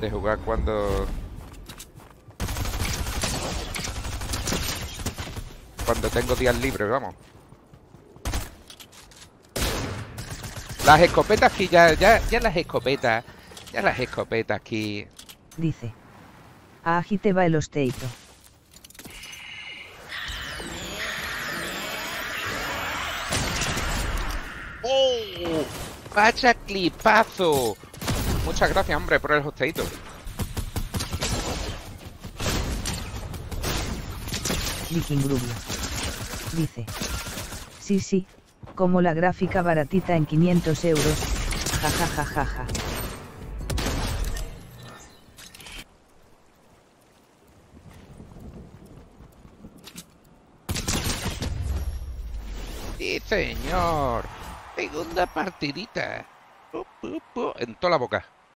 de jugar cuando... Cuando tengo días libres, vamos. Las escopetas aquí, ya, ya, ya las escopetas, ya las escopetas aquí. Dice. Ají te va el osteito. ¡Oh! ¡Vaya clipazo! Muchas gracias, hombre, por el hosteito. Viking Grubio. Dice. Sí, sí, como la gráfica baratita en 500 euros. Ja ja ja ja ja. Sí, señor. Segunda partidita. En toda la boca.